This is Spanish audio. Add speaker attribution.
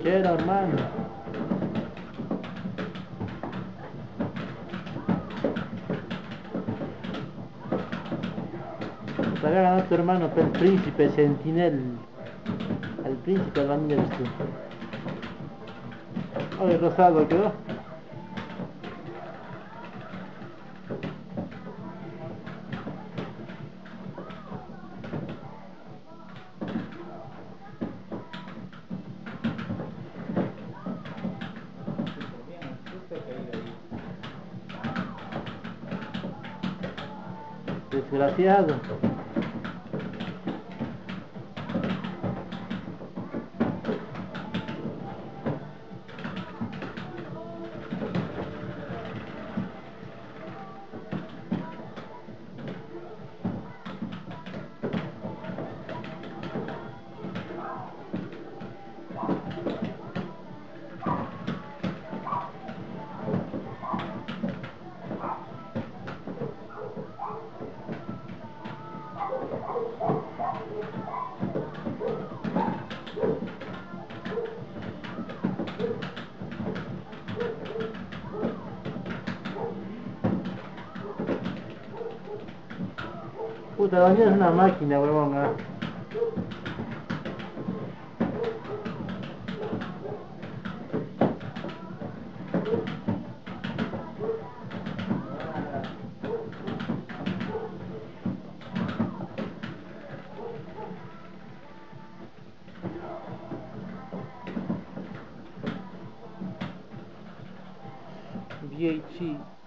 Speaker 1: canchero, hermano. Te había ganado tu hermano, pero el príncipe sentinel. El príncipe eres tú. Oye, rosado quedó. Desgraciado. Puta, mía es una máquina, huevón. ah. VHC